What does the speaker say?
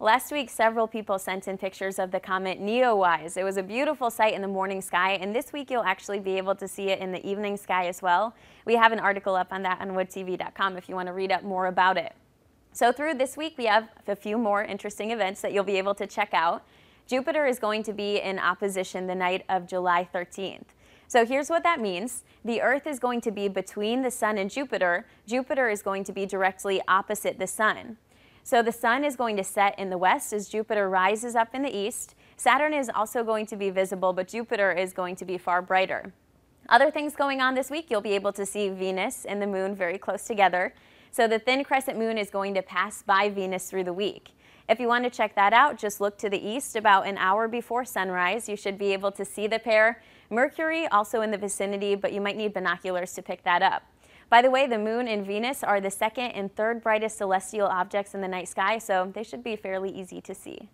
Last week, several people sent in pictures of the comet Neowise. It was a beautiful sight in the morning sky, and this week you'll actually be able to see it in the evening sky as well. We have an article up on that on woodtv.com if you want to read up more about it. So through this week, we have a few more interesting events that you'll be able to check out. Jupiter is going to be in opposition the night of July 13th. So here's what that means. The Earth is going to be between the Sun and Jupiter. Jupiter is going to be directly opposite the Sun. So the sun is going to set in the west as Jupiter rises up in the east. Saturn is also going to be visible, but Jupiter is going to be far brighter. Other things going on this week, you'll be able to see Venus and the moon very close together. So the thin crescent moon is going to pass by Venus through the week. If you want to check that out, just look to the east about an hour before sunrise. You should be able to see the pair. Mercury also in the vicinity, but you might need binoculars to pick that up. By the way, the moon and Venus are the second and third brightest celestial objects in the night sky, so they should be fairly easy to see.